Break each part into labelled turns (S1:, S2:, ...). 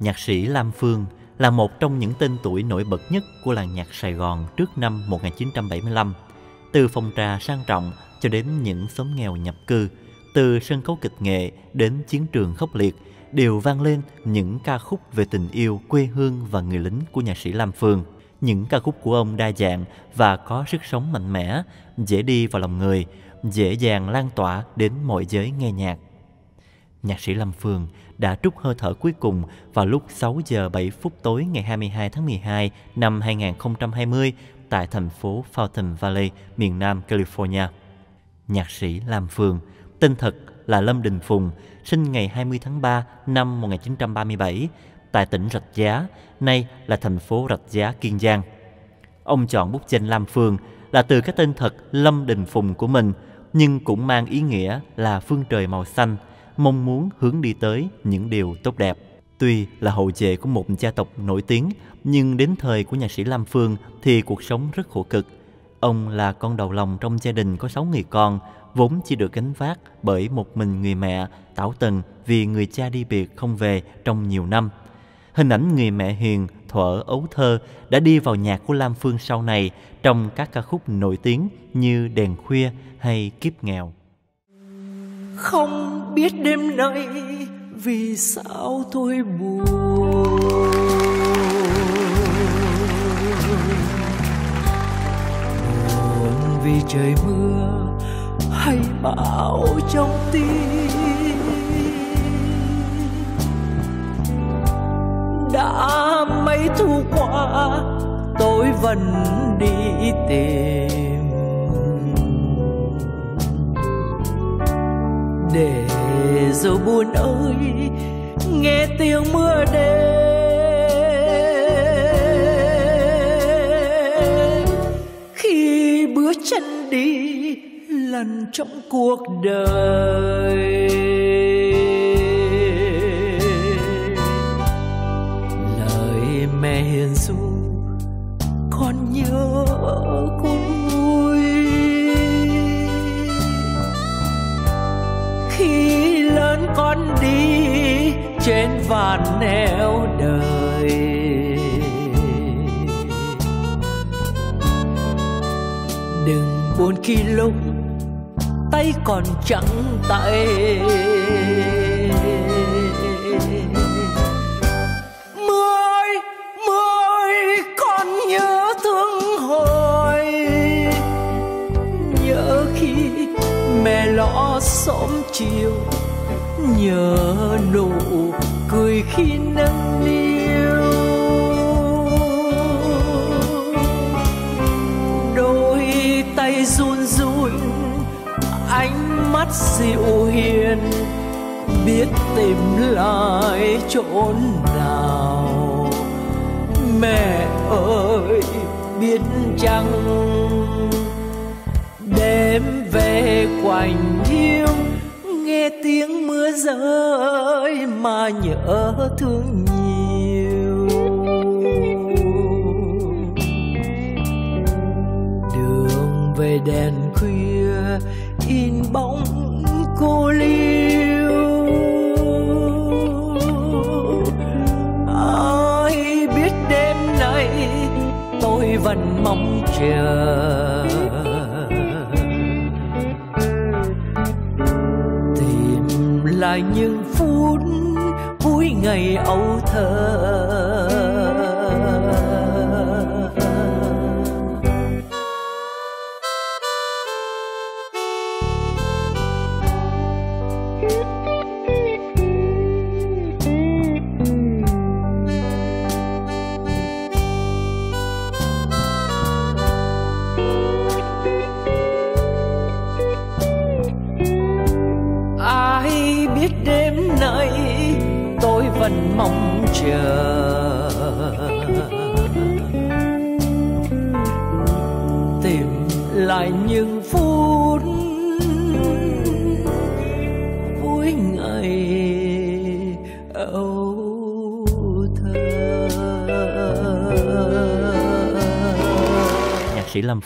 S1: Nhạc sĩ Lam Phương là một trong những tên tuổi nổi bật nhất của làng nhạc Sài Gòn trước năm 1975. Từ phòng trà sang trọng cho đến những xóm nghèo nhập cư, từ sân khấu kịch nghệ đến chiến trường khốc liệt, đều vang lên những ca khúc về tình yêu quê hương và người lính của nhạc sĩ Lam Phương. Những ca khúc của ông đa dạng và có sức sống mạnh mẽ, dễ đi vào lòng người, dễ dàng lan tỏa đến mọi giới nghe nhạc. Nhạc sĩ Lâm Phương đã trút hơi thở cuối cùng vào lúc 6 giờ 7 phút tối ngày 22 tháng 12 năm 2020 tại thành phố Fountain Valley, miền Nam California. Nhạc sĩ Lam Phương, tên thật là Lâm Đình Phùng, sinh ngày 20 tháng 3 năm 1937 tại tỉnh Rạch Giá, nay là thành phố Rạch Giá, Kiên Giang. Ông chọn bút danh Lam Phương là từ cái tên thật Lâm Đình Phùng của mình, nhưng cũng mang ý nghĩa là phương trời màu xanh, mong muốn hướng đi tới những điều tốt đẹp. Tuy là hậu duệ của một gia tộc nổi tiếng, nhưng đến thời của nhạc sĩ Lam Phương thì cuộc sống rất khổ cực. Ông là con đầu lòng trong gia đình có sáu người con, vốn chỉ được gánh vác bởi một mình người mẹ tảo tần vì người cha đi biệt không về trong nhiều năm. Hình ảnh người mẹ hiền, thuở ấu thơ đã đi vào nhạc của Lam Phương sau này trong các ca khúc nổi tiếng như Đèn Khuya hay Kiếp Nghèo.
S2: Không biết đêm nay vì sao tôi buồn. Buồn vì trời mưa hay bão trong tim. Đã mấy thu qua, tôi vẫn đi tìm. Để rồi buồn ơi, nghe tiếng mưa đêm. Khi bước chân đi lần trong cuộc đời. Lời mẹ hiền con đi trên vạn nẻo đời. Đừng buồn khi lúc tay còn trắng tay. Mưa ơi mưa ơi con nhớ thương hồi. Nhớ khi mẹ lõ xóm chiều nhớ nụ cười khi nâng niu. Đôi tay run run, ánh mắt dịu hiền, biết tìm lại chốn nào. Mẹ ơi, biết chăng đêm về quanh nghe tiếng mưa rơi mà nhớ thương nhiều. Đường về đèn khuya, in bóng cô liêu. Ai biết đêm nay tôi vẫn mong chờ những phút vui ngày âu thơ.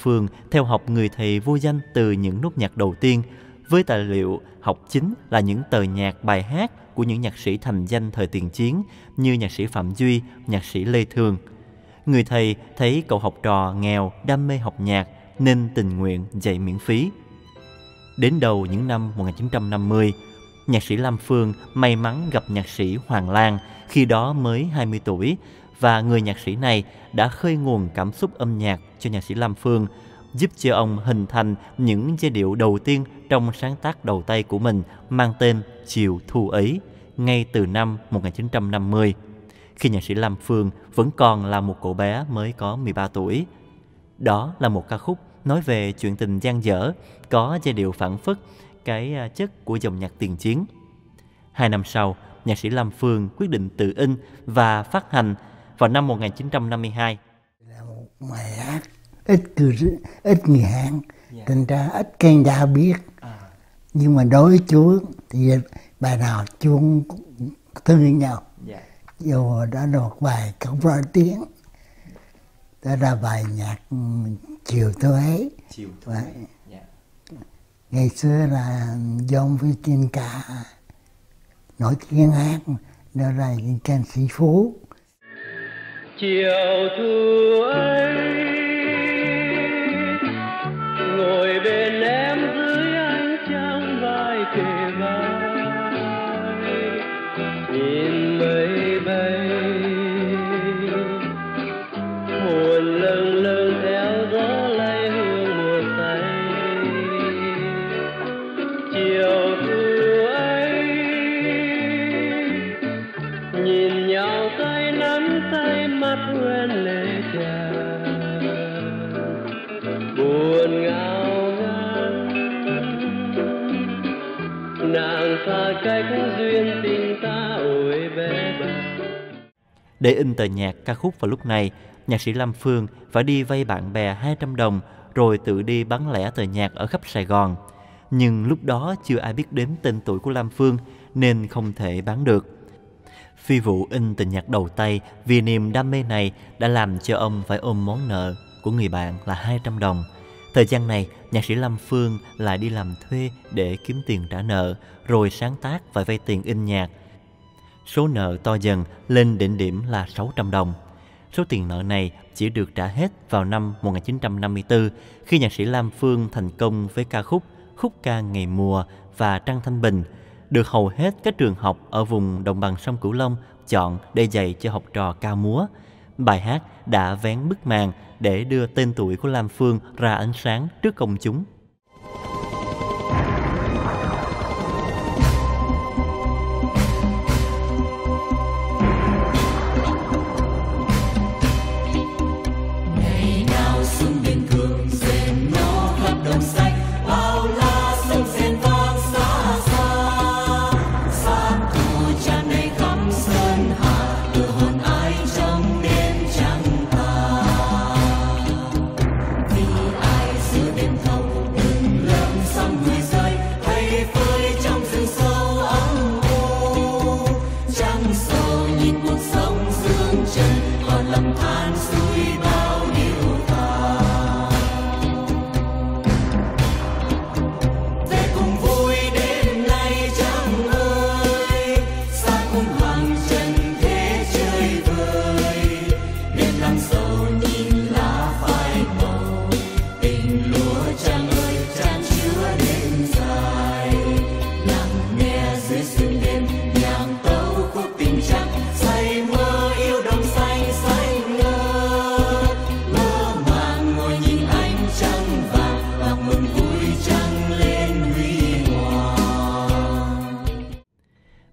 S1: Phương theo học người thầy vô danh từ những nốt nhạc đầu tiên với tài liệu học chính là những tờ nhạc bài hát của những nhạc sĩ thành danh thời tiền chiến như nhạc sĩ Phạm Duy, nhạc sĩ Lê Thường. Người thầy thấy cậu học trò nghèo đam mê học nhạc nên tình nguyện dạy miễn phí. Đến đầu những năm 1950, nhạc sĩ Lam Phương may mắn gặp nhạc sĩ Hoàng Lan khi đó mới 20 tuổi và người nhạc sĩ này đã khơi nguồn cảm xúc âm nhạc cho nhạc sĩ Lam Phương, giúp cho ông hình thành những giai điệu đầu tiên trong sáng tác đầu tay của mình mang tên Chiều Thu ấy ngay từ năm 1950 khi nhạc sĩ Lam Phương vẫn còn là một cậu bé mới có 13 tuổi. Đó là một ca khúc nói về chuyện tình gian dở, có giai điệu phản phất cái à, chất của dòng nhạc tiền chiến. Hai năm sau, nhạc sĩ Lam Phương quyết định tự in và phát hành vào năm 1952.
S3: Là một bài hát ít người, ít người hát, yeah. thành ra ít khen đã biết. À. Nhưng mà đối với Chúa thì bài nào Chúa cũng thương nhau. Dù đó là một bài không ra tiếng. Đó là bài nhạc ừ, Chiều Tối ấy. Chiều Tối ấy. Yeah. Ngày xưa là John Vitin cả nổi tiếng hát đó là những ca sĩ phú
S4: chiều thu ấy
S1: tờ nhạc ca khúc vào lúc này, nhạc sĩ Lam Phương phải đi vay bạn bè 200 đồng rồi tự đi bán lẻ tờ nhạc ở khắp Sài Gòn. Nhưng lúc đó chưa ai biết đến tên tuổi của Lam Phương nên không thể bán được. Phi vụ in tờ nhạc đầu tay vì niềm đam mê này đã làm cho ông phải ôm món nợ của người bạn là 200 đồng. Thời gian này, nhạc sĩ Lam Phương lại đi làm thuê để kiếm tiền trả nợ, rồi sáng tác và vay tiền in nhạc. Số nợ to dần lên đỉnh điểm là 600 đồng. Số tiền nợ này chỉ được trả hết vào năm 1954 khi nhạc sĩ Lam Phương thành công với ca khúc Khúc ca ngày mùa và Trăng Thanh Bình, được hầu hết các trường học ở vùng đồng bằng sông Cửu Long chọn để dạy cho học trò ca múa. Bài hát đã vén bức màn để đưa tên tuổi của Lam Phương ra ánh sáng trước công chúng.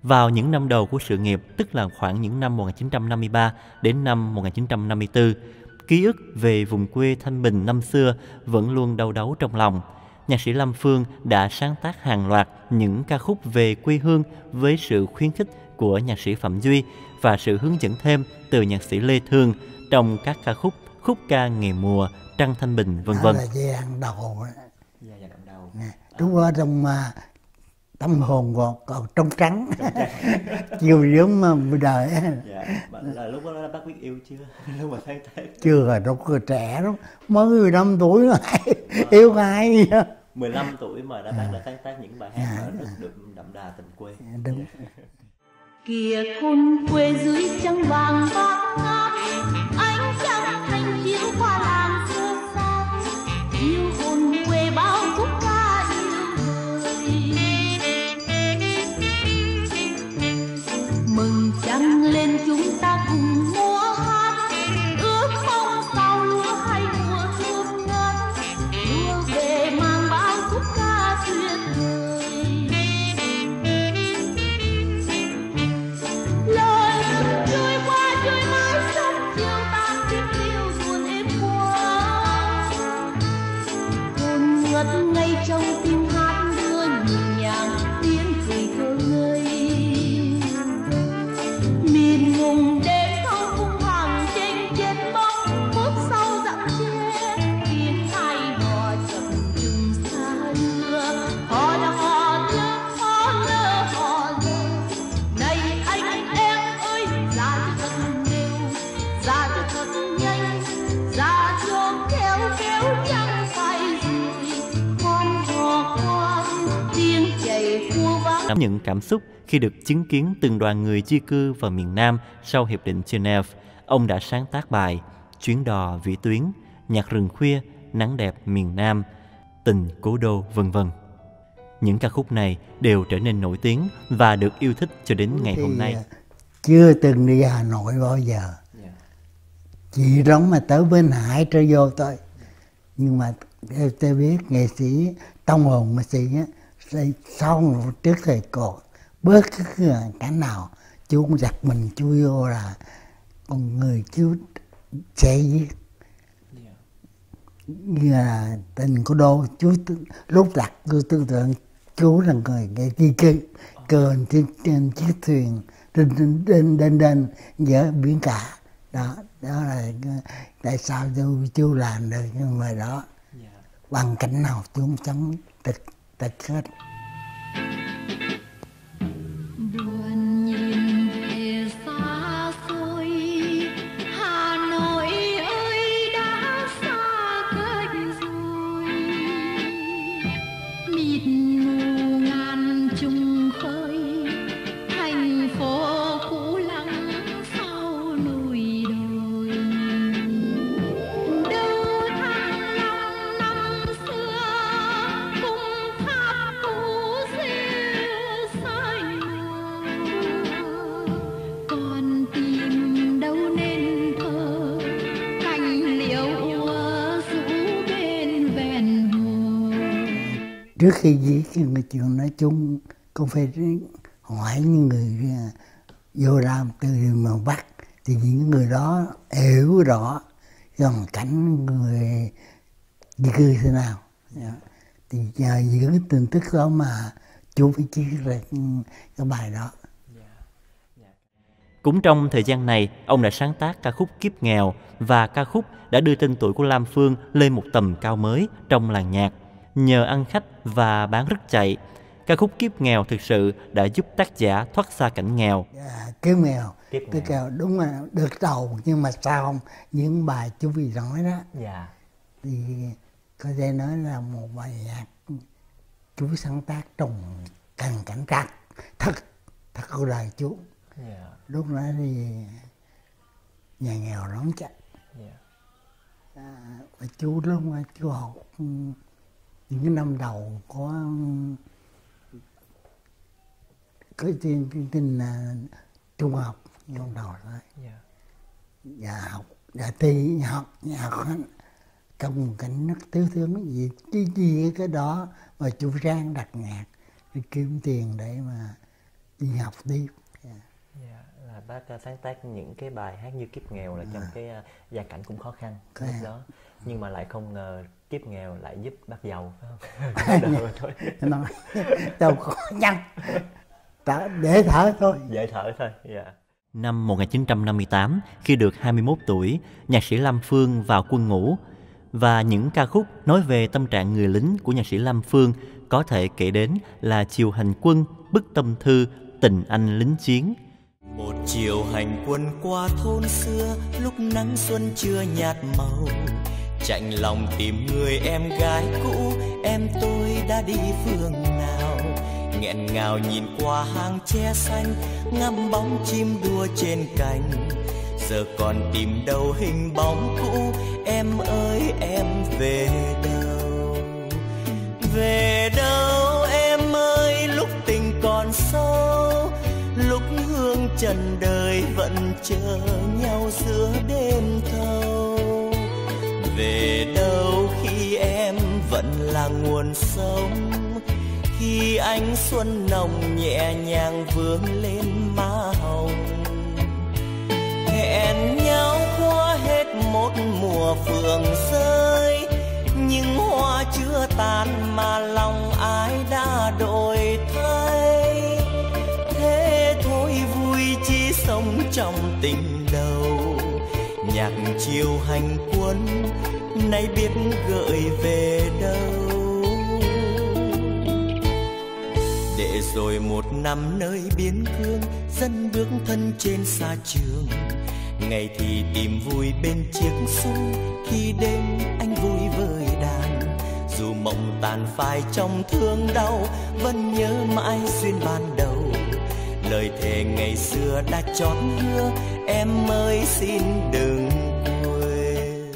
S1: Vào những năm đầu của sự nghiệp, tức là khoảng những năm 1953 đến năm 1954, ký ức về vùng quê Thanh Bình năm xưa vẫn luôn đau đáu trong lòng. Nhạc sĩ Lâm Phương đã sáng tác hàng loạt những ca khúc về quê hương với sự khuyến khích của nhạc sĩ Phạm Duy và sự hướng dẫn thêm từ nhạc sĩ Lê Thương trong các ca khúc khúc ca ngày mùa, trăng thanh bình vân
S3: đó
S1: vân.
S3: là giai đoạn đầu đó.
S1: Dạ, dạ, đoạn đầu.
S3: nè lúc đó trong à, tâm hồn còn, còn trong trắng. Chiều giống mà bây đời.
S1: Dạ, là lúc đó bác biết yêu chưa? lúc mà sáng tác.
S3: chưa là đâu có trẻ lắm. Mới 15 tuổi mà yêu ai? Gì đó
S1: 15 tuổi mà đã bác đã sáng tác những bài hát mà rất được đậm đà tình quê.
S3: đúng.
S5: Kìa thôn quê dưới trăng vàng ngát ánh trăng thanh chiếu qua làng xưa xa. Yêu hồn quê bao
S1: những cảm xúc khi được chứng kiến từng đoàn người di cư vào miền Nam sau Hiệp định Geneva, ông đã sáng tác bài Chuyến đò vĩ tuyến, Nhạc rừng khuya, Nắng đẹp miền Nam, Tình cố đô vân vân. Những ca khúc này đều trở nên nổi tiếng và được yêu thích cho đến ngày hôm
S3: Thì,
S1: nay.
S3: à, chưa từng đi Hà Nội bao giờ chỉ đóng mà tới bên Hải trở vô thôi nhưng mà theo tôi biết nghệ sĩ tông hồn nghệ sĩ á xây sau trước thời cổ bớt cái cảnh nào chú cũng giật mình chú vô là con người chú sẽ viết như là tình của đô chú lúc đặt tôi tư tưởng chú là người nghệ di cư. Cơn trên, trên chiếc thuyền trên trên trên trên, trên giữa biển cả. Đó đó là cái- tại sao chú chú làm được nhưng mà đó bằng cảnh nào chú cũng sống tịch tịch hết nói chung cũng phải hỏi những người à, vô làm từ miền Bắc thì những người đó hiểu rõ hoàn cảnh người di cư thế nào. Dạ. Thì nhờ những cái tin tức đó mà chú phải chia ra cái bài đó.
S1: Cũng trong thời gian này, ông đã sáng tác ca khúc Kiếp Nghèo và ca khúc đã đưa tên tuổi của Lam Phương lên một tầm cao mới trong làng nhạc. Nhờ ăn khách và bán rất chạy, ca khúc Kiếp Nghèo thực sự đã giúp tác giả thoát xa cảnh nghèo.
S3: à, kiếm nghèo
S1: Kiếp
S3: cái kêu đúng là được đầu nhưng mà sao không những bài chú vì nói đó
S1: Dạ.
S3: thì có thể nói là một bài nhạc chú sáng tác trong cảnh cảnh trắc thật thật của đời chú
S1: Dạ.
S3: lúc đó thì nhà nghèo đón chạy
S1: Dạ.
S3: à, và chú lúc mà chú học ừ, những cái năm đầu có có tin tin, tin là trung học năm đầu thôi
S1: Dạ.
S3: và học và thi học nhà học trong cảnh nước thiếu tướng gì chi chi cái đó mà chú rang đặt nhạc để kiếm tiền để mà đi học tiếp
S1: Dạ, là bác uh, sáng tác những cái bài hát như kiếp nghèo là trong cái uh, gia cảnh cũng khó khăn lúc
S3: À.
S1: đó nhưng mà lại không ngờ kiếp nghèo lại giúp bác giàu phải không? Đỡ thôi.
S3: đâu có nhăn Thở- để thở thôi
S1: Dễ thở thôi. Dạ. Năm 1958, khi được 21 tuổi, nhạc sĩ Lâm Phương vào quân ngũ và những ca khúc nói về tâm trạng người lính của nhạc sĩ Lâm Phương có thể kể đến là Chiều hành quân, Bức tâm thư, Tình anh lính chiến,
S6: Một chiều hành quân qua thôn xưa Lúc nắng xuân chưa nhạt màu Chạnh lòng tìm người em gái cũ Em tôi đã đi phương nào nghẹn ngào nhìn qua hang tre xanh, ngắm bóng chim đua trên cành. Giờ còn tìm đâu hình bóng cũ, em ơi, em về đâu? Về đâu, em ơi, lúc tình còn sâu, lúc hương trần đời vẫn chờ nhau giữa đêm thâu. Về đâu khi em vẫn là nguồn sống? Khi ánh xuân nồng nhẹ nhàng vươn lên má hồng. Hẹn nhau qua hết một mùa phượng rơi nhưng hoa chưa tàn mà lòng ai đã đổi thay. Thế thôi vui chỉ sống trong tình đầu. Nhạc chiều hành quân, nay biết gợi về đâu. Để rồi một năm nơi biên cương dân bước thân trên xa trường. Ngày thì tìm vui bên chiếc xuân khi đêm anh vui với đàn. Dù mộng tàn phai trong thương đau vẫn nhớ mãi duyên ban đầu. Lời thề ngày xưa đã chót hứa em ơi xin đừng quên.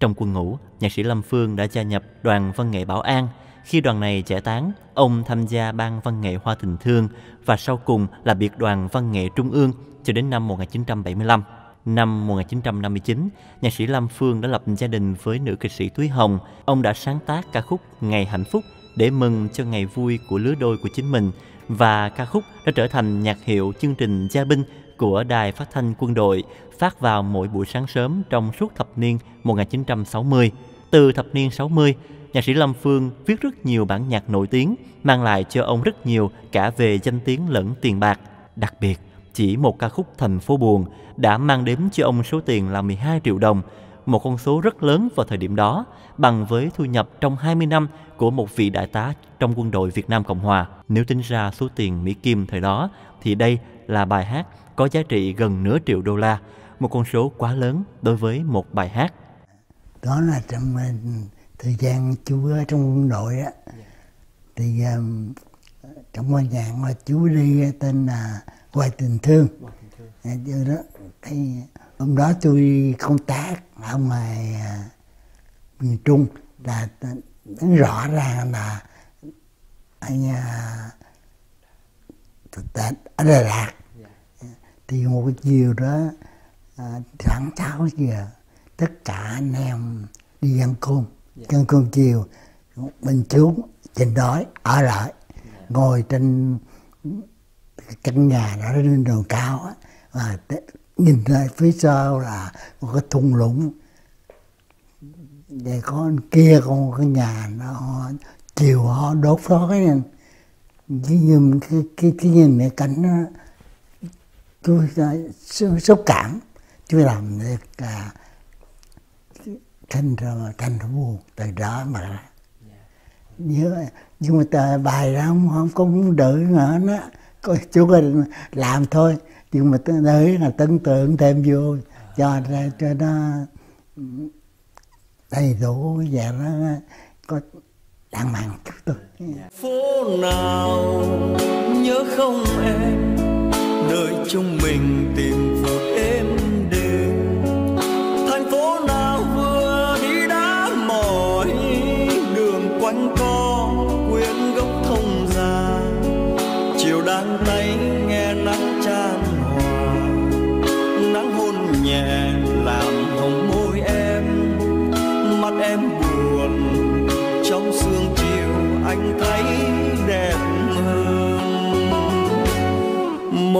S1: Trong quân ngũ, nhạc sĩ Lâm Phương đã gia nhập đoàn văn nghệ Bảo An. Khi đoàn này giải tán, ông tham gia ban văn nghệ Hoa Tình Thương và sau cùng là biệt đoàn văn nghệ Trung ương cho đến năm 1975. Năm 1959, nhạc sĩ Lâm Phương đã lập gia đình với nữ kịch sĩ Thúy Hồng. Ông đã sáng tác ca khúc Ngày Hạnh Phúc để mừng cho ngày vui của lứa đôi của chính mình và ca khúc đã trở thành nhạc hiệu chương trình Gia binh của Đài Phát thanh Quân đội phát vào mỗi buổi sáng sớm trong suốt thập niên 1960. Từ thập niên 60, nhạc sĩ Lâm Phương viết rất nhiều bản nhạc nổi tiếng, mang lại cho ông rất nhiều cả về danh tiếng lẫn tiền bạc. Đặc biệt, chỉ một ca khúc Thành phố buồn đã mang đến cho ông số tiền là 12 triệu đồng, một con số rất lớn vào thời điểm đó, bằng với thu nhập trong 20 năm của một vị đại tá trong quân đội Việt Nam Cộng Hòa. Nếu tính ra số tiền Mỹ Kim thời đó, thì đây là bài hát có giá trị gần nửa triệu đô la, một con số quá lớn đối với một bài hát.
S3: đó là trong ờ, thời gian chú ở trong quân đội á thì um, trong ngôi nhà mà chú đi tên là hoài tình thương. À, chứ đó cái hôm đó tôi công tác ở ngoài à, miền trung là rõ ràng là anh à, tại- ở Đà Lạt. Thì một cái chiều đó à, khoảng sáu giờ tất cả anh em đi ăn cơm Dạ. Trên cương chiều mình xuống trình đói ở lại, ngồi trên căn nhà đó, trên đường cao á, và nhìn lại phía sau là một cái thung lũng. Để có kia có một cái nhà nó chiều họ đốt đó cái chứ nhìn cái cái cái nhìn cái cảnh đó, tôi xúc cảm tôi làm được cả thành ra thành ra buồn, từ đó mà ra. nhớ. Nhưng mà tờ bài đó không không có muốn đợi nữa nó. Có chú làm thôi. Nhưng mà tới là tưởng tượng thêm vô. Cho ra cho nó đầy đủ và nó có lãng mạn chút tôi
S6: phố nào nhớ không em? Đợi chúng mình tìm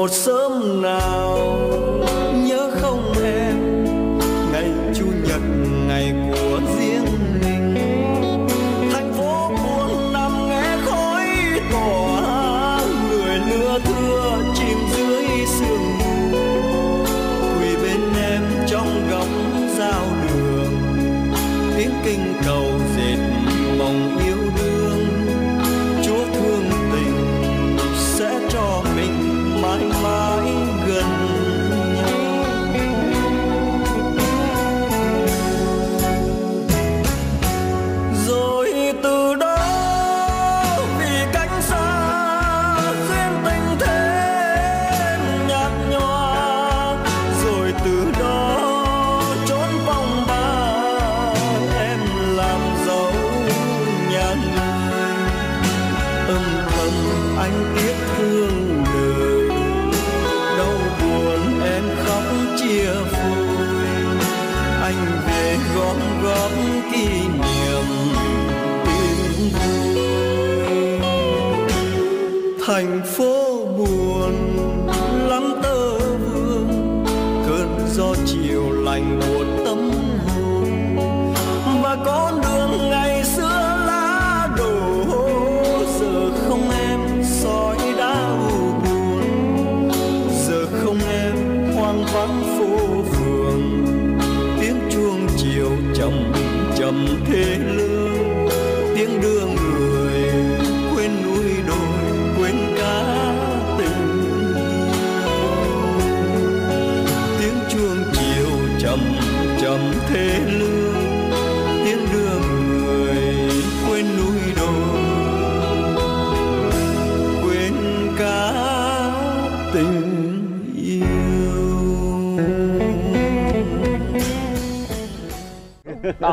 S6: một sớm nào.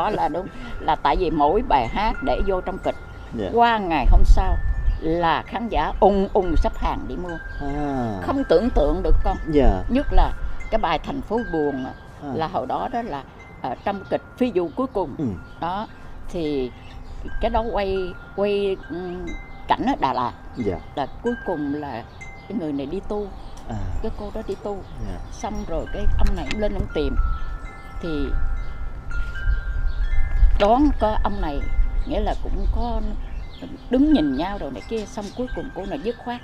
S6: Đó
S7: là đúng là tại vì mỗi bài hát để vô trong kịch
S1: Dạ.
S7: qua ngày hôm sau là khán giả ung ung sắp hàng đi mua
S1: À.
S7: không tưởng tượng được con
S1: Dạ.
S7: nhất là cái bài thành phố buồn
S1: À.
S7: là hồi đó đó là ở trong kịch phi vụ cuối cùng
S1: Ừ.
S7: đó thì cái đó quay quay ừm, cảnh ở Đà Lạt
S1: Dạ.
S7: là cuối cùng là cái người này đi tu
S1: À.
S7: cái cô đó đi tu
S1: Dạ.
S7: xong rồi cái ông này cũng lên ông tìm thì đón có ông này, nghĩa là cũng có đứng nhìn nhau rồi này kia, xong cuối cùng cô này dứt khoát,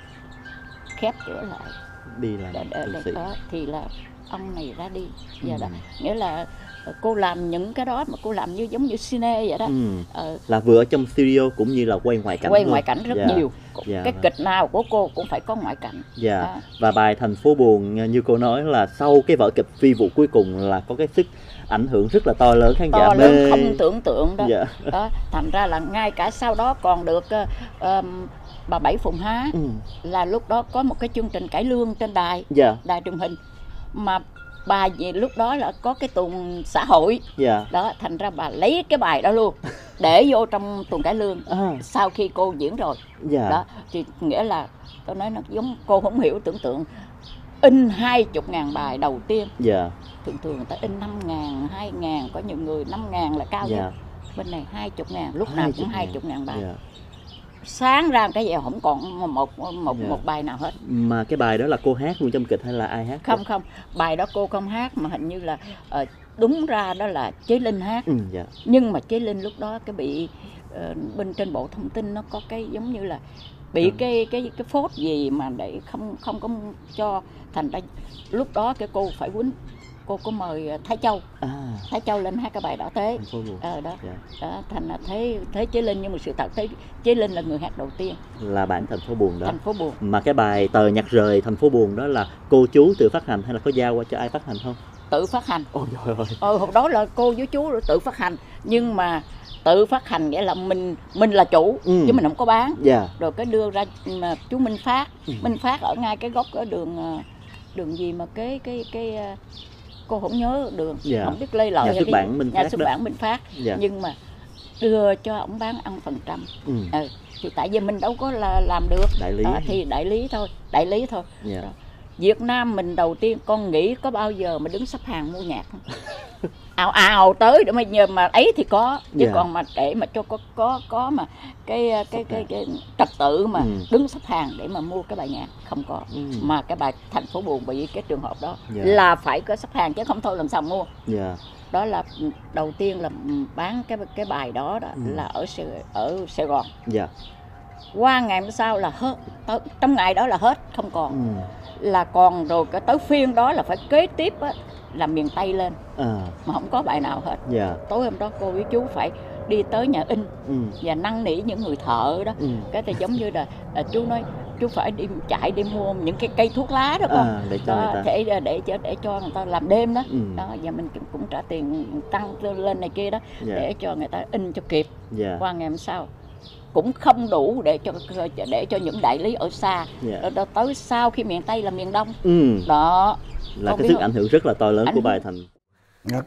S7: khép cửa lại.
S1: Đi làm tu
S7: để
S1: sĩ.
S7: đó thì là ông này ra đi giờ
S1: Ừ.
S7: đó nghĩa là ờ, cô làm những cái đó mà cô làm như giống như cine vậy đó
S1: Ừ.
S7: ờ,
S1: Là vừa ở trong studio cũng như là quay ngoại cảnh
S7: quay ngoại cảnh rất
S1: Dạ.
S7: nhiều
S1: Dạ,
S7: cái kịch nào của cô cũng phải có ngoại cảnh
S1: Dạ.
S7: Đó.
S1: Và bài Thành phố buồn như cô nói là sau cái vở kịch phi vụ cuối cùng là có cái sức ảnh hưởng rất là to lớn khán giả
S7: to
S1: mê.
S7: lớn không tưởng tượng đó
S1: Dạ.
S7: đó thành ra là ngay cả sau đó còn được ờ, ờm, bà bảy phụng há
S1: Ừ.
S7: là lúc đó có một cái chương trình cải lương trên đài
S1: Dạ.
S7: đài truyền hình mà bà gì lúc đó là có cái tuần xã hội
S1: Dạ.
S7: đó thành ra bà lấy cái bài đó luôn để vô trong tuần cải lương
S1: À.
S7: sau khi cô diễn rồi
S1: Dạ.
S7: đó thì nghĩa là tôi nói nó giống cô không hiểu tưởng tượng in hai chục ngàn bài đầu tiên
S1: Dạ.
S7: thường thường người ta in năm ngàn hai ngàn có nhiều người năm ngàn là cao
S1: Dạ.
S7: nhất bên này hai chục ngàn lúc nào cũng hai chục ngàn bài
S1: Dạ.
S7: Sáng ra cái gì không còn một một
S1: Dạ.
S7: một bài nào hết
S1: Mà cái bài đó là cô hát luôn trong kịch hay là ai hát?
S7: không không bài đó cô không hát mà hình như là ờ, đúng ra đó là chế linh hát
S1: Ừ, dạ.
S7: nhưng mà chế linh lúc đó cái bị ờ, bên trên bộ thông tin nó có cái giống như là bị
S1: Ừ.
S7: cái cái cái phốt gì mà để không không có cho thành ra lúc đó cái cô phải quýnh cô có mời ờ, Thái Châu
S1: À,
S7: Thái Châu lên hát cái bài đó thế ờ đó
S1: Dạ.
S7: đó thành là thế thế chế linh nhưng mà sự thật thế chế linh là người hát đầu tiên
S1: Là bản thành phố buồn đó.
S7: thành phố buồn
S1: Mà cái bài tờ nhạc rời thành phố buồn đó là cô chú tự phát hành hay là có giao qua cho ai phát hành không?
S7: tự phát hành
S1: Ôi trời ơi.
S7: ờ hồi đó là cô với chú tự phát hành nhưng mà tự phát hành nghĩa là mình mình là chủ
S1: Ừ.
S7: chứ mình không có bán
S1: Dạ.
S7: rồi cái đưa ra mà chú Minh Phát
S1: Ừ.
S7: Minh Phát ở ngay cái góc ở đường ờ, đường gì mà cái cái cái ờ, cô không nhớ đường
S1: Dạ.
S7: không biết lê lợi
S1: Nhà xuất bản
S7: gì.
S1: Minh
S7: nhà
S1: Phát
S7: xuất
S1: đó.
S7: bản Minh Phát
S1: Dạ.
S7: nhưng mà đưa cho ông bán ăn phần trăm
S1: Ừ.
S7: ừ. thì tại vì mình đâu có là làm được
S1: Đại lý.
S7: Đó, thì đại lý thôi đại lý thôi
S1: Dạ.
S7: Việt Nam mình đầu tiên con nghĩ có bao giờ mà đứng sắp hàng mua nhạc không? ào ào tới để mà nhờ mà ấy thì có chứ
S1: Dạ.
S7: còn mà để mà cho có có có mà cái cái cái, cái, trật tự mà
S1: Ừ.
S7: đứng sắp hàng để mà mua cái bài nhạc không có
S1: Ừ.
S7: mà cái bài thành phố buồn bị cái trường hợp đó
S1: Dạ.
S7: là phải có sắp hàng chứ không thôi làm sao mua
S1: Dạ.
S7: đó là đầu tiên là bán cái cái bài đó đó
S1: Ừ.
S7: là ở Sài, ở Sài Gòn
S1: Dạ.
S7: qua ngày hôm sau là hết tới, trong ngày đó là hết không còn
S1: Ừ.
S7: là còn rồi cái tới phiên đó là phải kế tiếp á, là miền Tây lên
S1: À.
S7: mà không có bài nào hết
S1: Dạ.
S7: tối hôm đó cô với chú phải đi tới nhà in
S1: Ừ.
S7: và năn nỉ những người thợ đó
S1: Ừ.
S7: cái thì giống như là, là chú nói chú phải đi chạy đi mua những cái cây thuốc lá đó con
S1: À, để cho
S7: đó,
S1: người ta.
S7: để để cho để cho người ta làm đêm đó
S1: Ừ.
S7: đó và mình cũng- cũng trả tiền tăng lên này kia đó
S1: Dạ.
S7: để cho người ta in cho kịp
S1: Dạ.
S7: qua ngày hôm sau cũng không đủ để cho để cho những đại lý ở xa
S1: Dạ.
S7: đó, đó tới sau khi miền Tây là miền Đông
S1: Ừ.
S7: đó
S1: là cái sức ảnh hưởng rất là to lớn
S7: Ảnh
S1: của bài thành.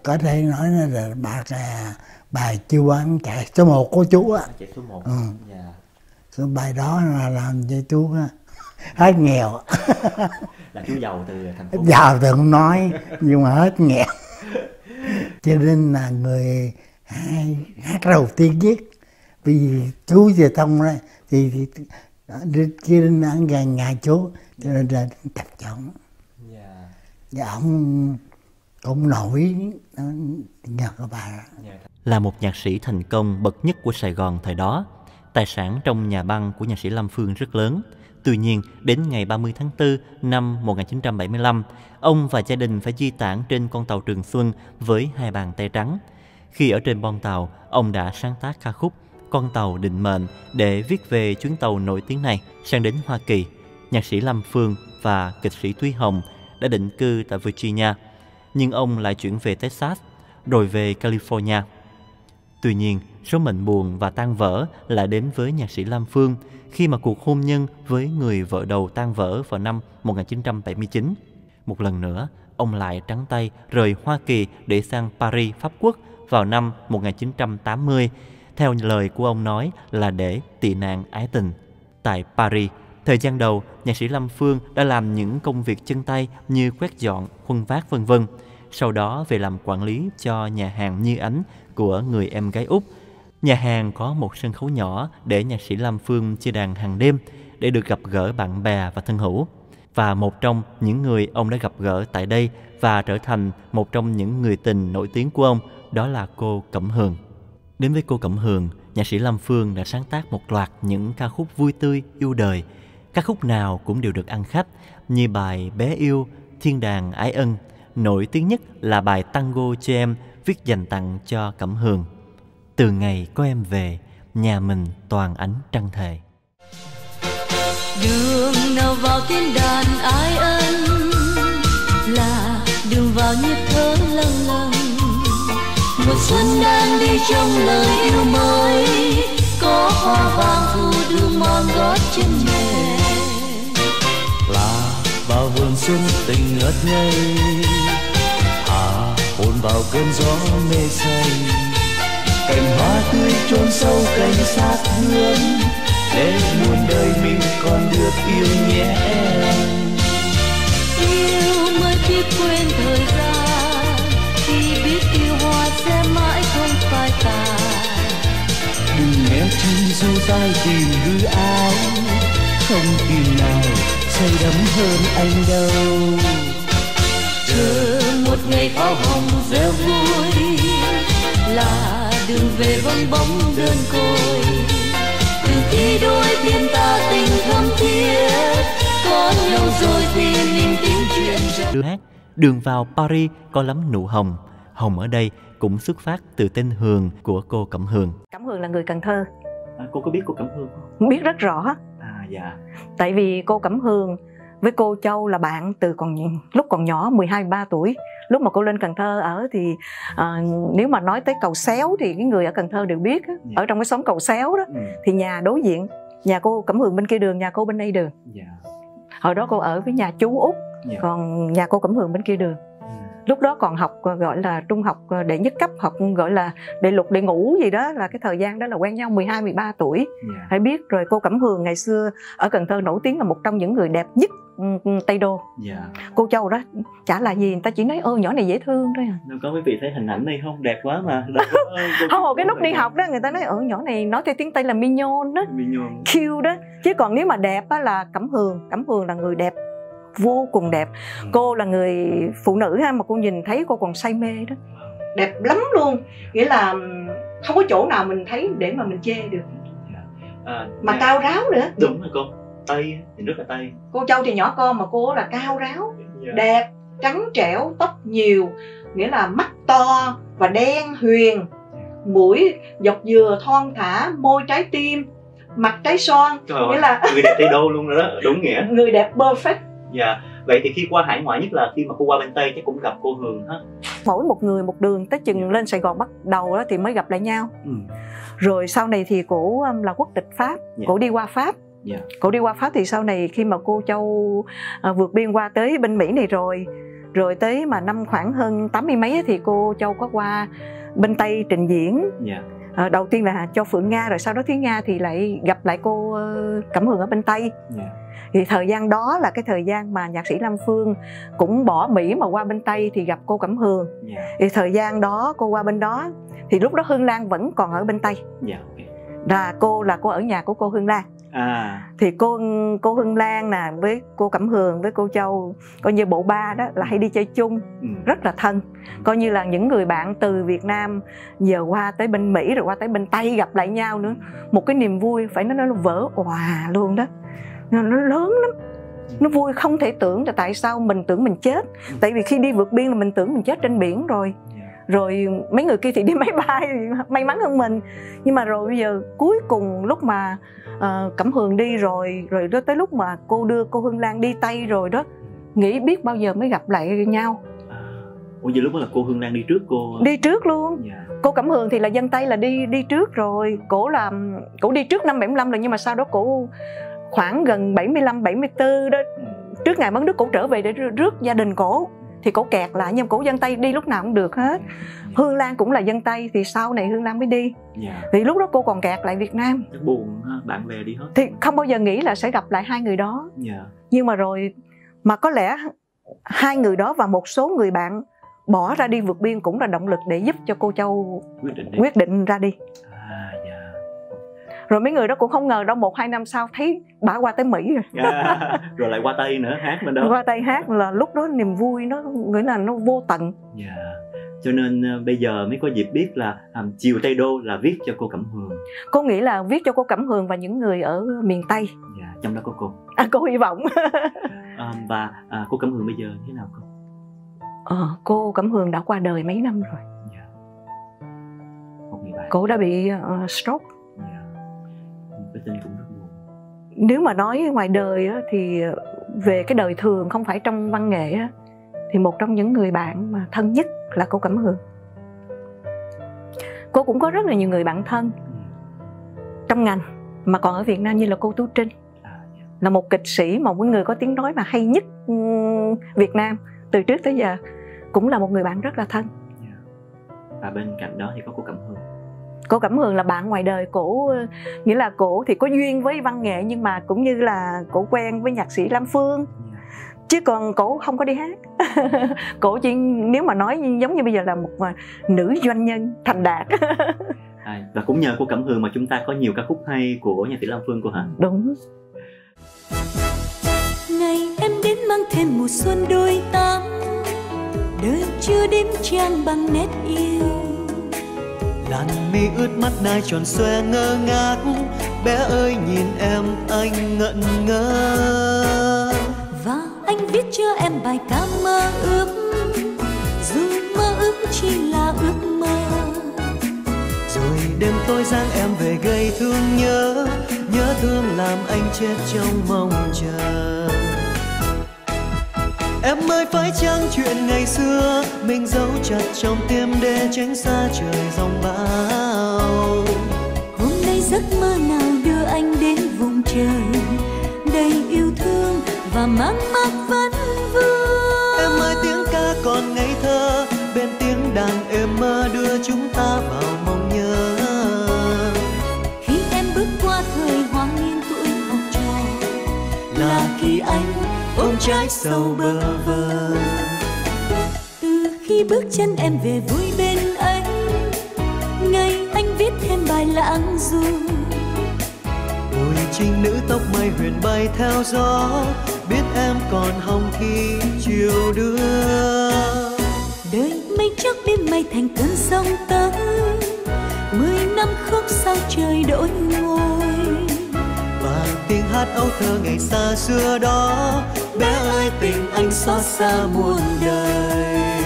S3: Có thể nói là bà à, bài chưa bán chạy số một của chú á.
S1: Chạy số 1
S3: Ừ.
S1: dạ.
S3: Cái bài đó là làm cho chú á, hết nghèo.
S1: Là chú giàu từ thành phố.
S3: Giàu thì không nói nhưng mà hết nghèo. Cho nên là người hai hát đầu tiên viết vì chú về tông đó thì, thì đi kia đến ở gần nhà chú cho nên là tập chọn
S1: dạ.
S3: ông cũng nổi nhờ các bà
S1: là một nhạc sĩ thành công bậc nhất của Sài Gòn thời đó. Tài sản trong nhà băng của nhạc sĩ Lâm Phương rất lớn. Tuy nhiên, đến ngày 30 tháng 4 năm 1975, ông và gia đình phải di tản trên con tàu Trường Xuân với hai bàn tay trắng. Khi ở trên bon tàu, ông đã sáng tác ca khúc Con tàu định mệnh để viết về chuyến tàu nổi tiếng này sang đến Hoa Kỳ. Nhạc sĩ Lâm Phương và kịch sĩ Thúy Hồng đã định cư tại Virginia, nhưng ông lại chuyển về Texas rồi về California. Tuy nhiên, số mệnh buồn và tan vỡ lại đến với nhạc sĩ Lam Phương khi mà cuộc hôn nhân với người vợ đầu tan vỡ vào năm 1979. Một lần nữa, ông lại trắng tay rời Hoa Kỳ để sang Paris, Pháp Quốc vào năm 1980, theo lời của ông nói là để tị nạn ái tình. Tại Paris, thời gian đầu, nhạc sĩ Lâm Phương đã làm những công việc chân tay như quét dọn, khuân vác vân vân. Sau đó về làm quản lý cho nhà hàng Như Ánh của người em gái Úc. Nhà hàng có một sân khấu nhỏ để nhạc sĩ Lam Phương chia đàn hàng đêm để được gặp gỡ bạn bè và thân hữu. Và một trong những người ông đã gặp gỡ tại đây và trở thành một trong những người tình nổi tiếng của ông đó là cô Cẩm Hường. Đến với cô Cẩm Hường, nhạc sĩ Lâm Phương đã sáng tác một loạt những ca khúc vui tươi, yêu đời. Các khúc nào cũng đều được ăn khách, như bài Bé Yêu, Thiên đàng Ái Ân. Nổi tiếng nhất là bài Tango cho em viết dành tặng cho Cẩm Hường. Từ ngày có em về, nhà mình toàn ánh trăng thề.
S8: đường nào vào thiên đàn ái ân là đường vào nhịp thở lâng lâng mùa xuân đang đi trong lời yêu mới có hoa vàng phủ đường mòn gót chân
S9: mềm bao hương xuân tình ngất ngây. À hồn vào cơn gió mê say. Cành hoa tươi chôn sâu cành sát hương. Để muôn đời mình còn được yêu nhé
S8: yêu mới biết quên thời gian. Khi biết yêu hoa sẽ mãi không phai tàn.
S9: Đừng nghe chân du tai tìm hư áo không tìm nào say đắm hơn anh đâu
S8: chờ một ngày pháo hồng reo vui là đường về vắng bóng đơn côi từ khi đôi bên ta tình thâm thiết có nhau rồi thì niềm tin chuyện
S1: Đưa hát Đường vào Paris có lắm nụ hồng. Hồng ở đây cũng xuất phát từ tên Hường của cô Cẩm Hường.
S10: Cẩm Hường là người Cần Thơ,
S1: À, cô có biết cô Cẩm Hương không?
S10: biết rất rõ.
S1: Dạ.
S10: Tại vì cô Cẩm Hương với cô Châu là bạn từ còn lúc còn nhỏ 12 13 tuổi. Lúc mà cô lên Cần Thơ ở thì à, nếu mà nói tới cầu xéo thì cái người ở Cần Thơ đều biết á.
S1: Dạ.
S10: ở trong cái xóm cầu xéo đó
S1: Ừ.
S10: thì nhà đối diện nhà cô Cẩm Hương bên kia đường, nhà cô bên đây đường.
S1: Dạ.
S10: Hồi đó cô ở với nhà chú Út,
S1: Dạ.
S10: còn nhà cô Cẩm Hương bên kia đường.
S1: Ừ.
S10: lúc đó còn học ờ, gọi là trung học ờ, đệ nhất cấp học gọi là đệ lục đệ ngũ gì đó là cái thời gian đó là quen nhau 12 13 tuổi
S1: Dạ.
S10: hãy biết rồi cô Cẩm Hường ngày xưa ở Cần Thơ nổi tiếng là một trong những người đẹp nhất ừ, ừ, Tây Đô
S1: Dạ.
S10: cô Châu đó chả là gì người ta chỉ nói ơ nhỏ này dễ thương thôi à
S1: Đâu có quý vị thấy hình ảnh này không? Đẹp quá mà. Đâu có, cô-
S10: không hồi cái lúc đi học đó người ta nói ở nhỏ này nói theo tiếng Tây là mignon đó
S1: nhường.
S10: cute đó chứ còn nếu mà đẹp á là Cẩm Hường Cẩm Hường là người đẹp vô cùng đẹp. Cô là người phụ nữ ha mà cô nhìn thấy cô còn say mê đó. Đẹp lắm luôn. Nghĩa là không có chỗ nào mình thấy để mà mình chê được.
S1: À,
S10: mà
S1: dạ.
S10: cao ráo nữa.
S1: Đúng rồi cô. Tây thì rất là tây.
S10: cô Châu thì nhỏ con mà cô là cao ráo.
S1: Dạ.
S10: đẹp trắng trẻo tóc nhiều. Nghĩa là mắt to và đen huyền. Mũi dọc dừa thon thả môi trái tim mặt trái son.
S1: Trời
S10: nghĩa
S1: ơi,
S10: là
S1: người đẹp Tây Đô luôn rồi đó, đúng nghĩa.
S10: người đẹp perfect
S1: Dạ. Vậy thì khi qua hải ngoại nhất là khi mà cô qua bên Tây chắc cũng gặp cô Hường hết.
S10: mỗi một người một đường tới chừng lên Sài Gòn bắt đầu đó thì mới gặp lại nhau
S1: Ừ.
S10: rồi sau này thì cổ um, là quốc tịch Pháp
S1: Dạ.
S10: cổ đi qua Pháp
S1: Dạ.
S10: cổ đi qua Pháp thì sau này khi mà cô Châu à, vượt biên qua tới bên Mỹ này rồi rồi tới mà năm khoảng hơn tám mươi mấy thì cô Châu có qua bên Tây trình diễn
S11: dạ
S10: Ờ, đầu tiên là cho Phượng Nga rồi sau đó Thúy Nga thì lại gặp lại cô ờ, Cẩm Hường ở bên Tây.
S11: Dạ.
S10: Thì thời gian đó là cái thời gian mà nhạc sĩ Lam Phương cũng bỏ Mỹ mà qua bên Tây thì gặp cô Cẩm Hường.
S11: Dạ.
S10: Thì thời gian đó cô qua bên đó thì lúc đó Hương Lan vẫn còn ở bên Tây.
S11: Dạ ok.
S10: Là cô là cô ở nhà của cô Hương Lan
S11: à.
S10: Thì cô cô Hương Lan nè với cô Cẩm Hường với cô Châu coi như bộ ba đó là hay đi chơi chung
S11: ừ.
S10: rất là thân. Coi như là những người bạn từ Việt Nam giờ qua tới bên Mỹ rồi qua tới bên Tây gặp lại nhau nữa. Một cái niềm vui phải nói nó vỡ òa luôn đó. Nó, nó lớn lắm. Nó vui không thể tưởng là tại sao mình tưởng mình chết. Tại vì khi đi vượt biên là mình tưởng mình chết trên biển rồi rồi mấy người kia thì đi máy bay may mắn hơn mình. Nhưng mà rồi bây giờ cuối cùng lúc mà ờ, cẩm hường đi rồi rồi đó tới lúc mà cô đưa cô hương lan đi tây rồi đó nghĩ biết bao giờ mới gặp lại nhau.
S11: À. ủa vậy lúc đó là cô hương lan đi trước cô?
S10: Đi trước luôn.
S11: Dạ.
S10: Cô cẩm hường thì là dân tây là đi đi trước rồi. Cổ làm cổ đi trước năm 75 rồi nhưng mà sau đó cổ khoảng gần 75 74 đó trước ngày mất nước cổ trở về để rước gia đình cổ thì cổ kẹt lại nhưng cổ dân tây đi lúc nào cũng được hết. Hương lan cũng là dân tây thì sau này hương lan mới đi.
S11: Dạ.
S10: Thì lúc đó cô còn kẹt lại việt nam.
S11: Rất buồn bạn bè đi hết.
S10: Thì không bao giờ nghĩ là sẽ gặp lại hai người đó.
S11: Dạ.
S10: Nhưng mà rồi mà có lẽ hai người đó và một số người bạn bỏ ra đi vượt biên cũng là động lực để giúp cho cô châu
S11: quyết định đi.
S10: quyết định ra đi rồi mấy người đó cũng không ngờ đâu một hai năm sau thấy bà qua tới mỹ rồi.
S11: À, rồi lại qua tây nữa hát bên đó.
S10: Qua tay hát là lúc đó niềm vui nó nghĩa là nó vô tận.
S11: Dạ. Cho nên ờ, bây giờ mới có dịp biết là um, chiều tây đô là viết cho cô cẩm hường.
S10: Cô nghĩ là viết cho cô cẩm hường và những người ở miền tây.
S11: Dạ trong đó có cô.
S10: À, cô hy vọng.
S11: Um, và à, cô cẩm hường bây giờ thế nào cô?
S10: Ờ, cô cẩm hường đã qua đời mấy năm rồi.
S11: Dạ. Bạn.
S10: Cô đã bị ờ, stroke
S11: tin cũng rất buồn
S10: nếu mà nói ngoài đời á, thì về cái đời thường không phải trong văn nghệ á, thì một trong những người bạn mà thân nhất là cô Cẩm Hường cô cũng có rất là nhiều người bạn thân
S11: ừ.
S10: trong ngành mà còn ở Việt Nam như là cô Tú Trinh
S11: à, dạ.
S10: là một kịch sĩ một cái người có tiếng nói mà hay nhất ừm, Việt Nam từ trước tới giờ cũng là một người bạn rất là thân
S11: dạ. và bên cạnh đó thì có cô cẩm hường
S10: cô Cẩm Hường là bạn ngoài đời cổ nghĩa là cổ thì có duyên với văn nghệ nhưng mà cũng như là cổ quen với nhạc sĩ Lam Phương.
S11: Dạ.
S10: chứ còn cổ không có đi hát. Cổ chỉ nếu mà nói giống như bây giờ là một à, nữ doanh nhân thành đạt.
S11: À, và cũng nhờ cô cẩm hường mà chúng ta có nhiều ca khúc hay của nhạc sĩ lam phương cô hả?
S10: Đúng.
S8: Ngày em đến mang thêm mùa xuân đôi tám đời chưa đêm trang bằng nét yêu
S9: làn mi ướt mắt nai tròn xoe ngơ ngác. Bé ơi nhìn em anh ngẩn ngơ.
S8: Và anh viết cho em bài ca mơ ước. Dù mơ ước chỉ là ước mơ.
S9: Rồi đêm tối giang em về gây thương nhớ. Nhớ thương làm anh chết trong mong chờ em ơi, phải chăng chuyện ngày xưa mình giấu chặt trong tim để tránh xa trời dòng bão?
S8: Hôm nay giấc mơ nào đưa anh đến vùng trời đầy yêu thương và mang mát vấn
S9: trái sầu bơ vơ
S8: từ khi bước chân em về vui bên anh ngày anh viết thêm bài lãng du.
S9: Ôi trinh nữ tóc mây huyền bay theo gió Biết em còn hồng khi chiều đưa.
S8: Đời mây trước đêm mây thành cơn sông tới mười năm khúc sao trời đổi ngôi
S9: hát âu thơ ngày xa xưa đó. Bé ơi, tình anh xót xa muôn đời.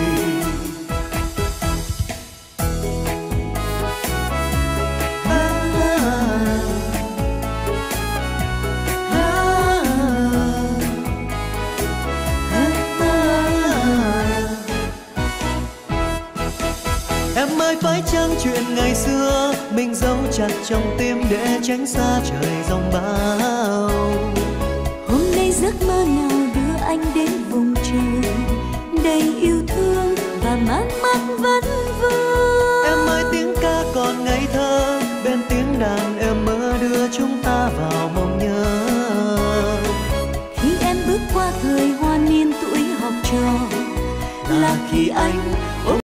S9: Trong tim để tránh xa trời dòng bão.